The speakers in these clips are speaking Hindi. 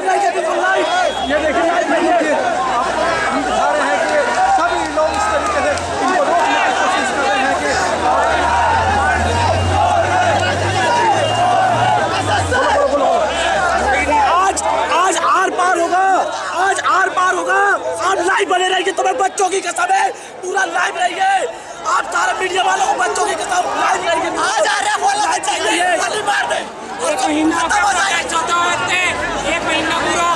ये देखिए आज आर पार होगा। आज आर पार होगा। लाइव बने रहिए तुम्हें बच्चों की कसम है पूरा लाइव रहिए आप सारे मीडिया वालों को बच्चों की कसम लाइव रहिए आज आ रहा बोलना चाहिए गोली मार दे एक महीना का प्रोटेस्ट होता होते एक महीना पूरा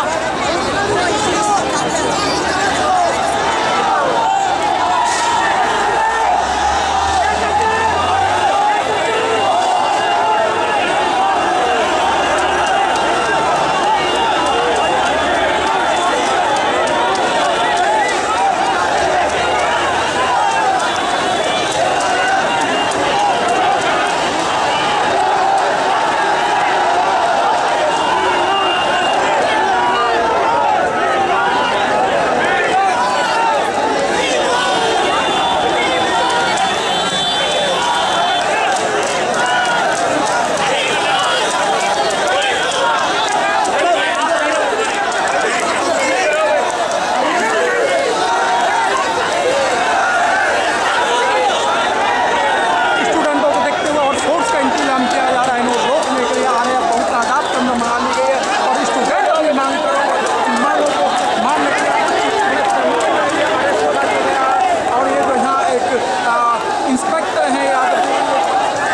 स्टूडेंटों को देखते हुए और फोर्स का इंतज़ाम किया जा रहा है इनको रोकने के लिए आ रहे हैं बहुत तादाद के अंदर मंगा ली गई है और स्टूडेंट अपनी मांग कर मांगों को मानने के लिए और ये जो यहाँ एक आ, इंस्पेक्टर हैं यादव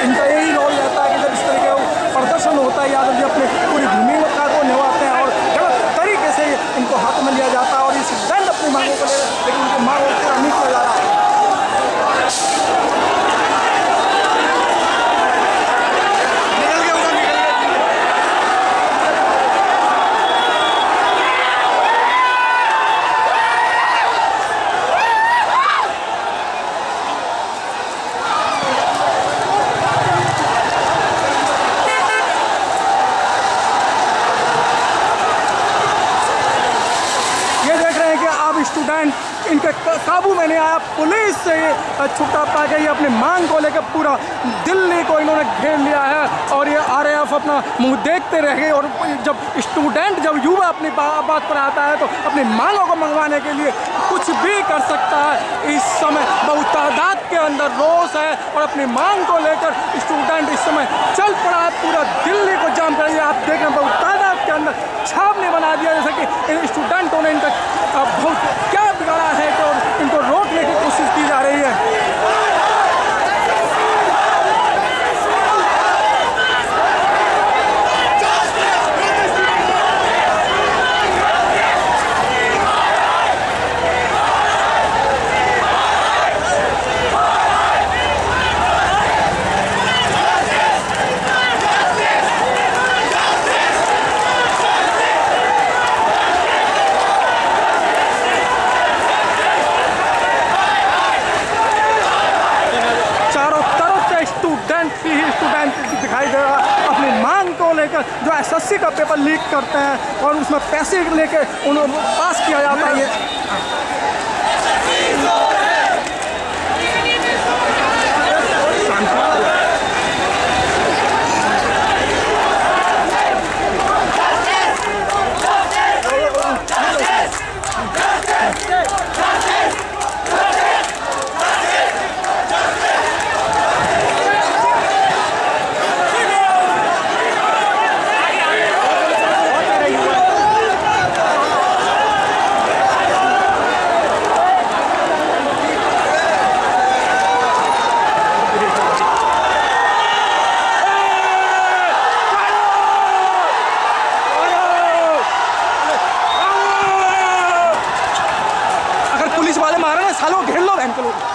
इनका यही रोल रहता है कि जब इस तरीके का होता है, यादव जी अपने पूरी भूमिका को निभाते हैं और गलत तरीके से इनको हाथ में लिया जाता है और इस दंड अपनी मांगों को ले लेकिन उनकी मांगों पूरा नहीं किया जा रहा है ये देख रहे हैं कि अब काबू में नहीं आया पुलिस से ये छुट्टा पा गई अपनी मांग को लेकर पूरा दिल्ली को इन्होंने घेर लिया है और ये आरएएफ अपना मुँह देखते रह गए और जब स्टूडेंट जब युवा अपनी बा, बात पर आता है तो अपनी मांगों को मंगवाने के लिए कुछ भी कर सकता है। इस समय बहुत तादाद के अंदर रोष है और अपनी मांग को लेकर स्टूडेंट इस समय चल पड़ा है पूरा दिल्ली को जाम कर आप देख रहे बहुत तादाद के अंदर छावनी बना दिया जैसे कि स्टूडेंटों ने इनका बहुत क्या बिगाड़ा है जो एसएससी का पेपर लीक करते हैं और उसमें पैसे लेके उन्हें पास किया जाता है। ये Michael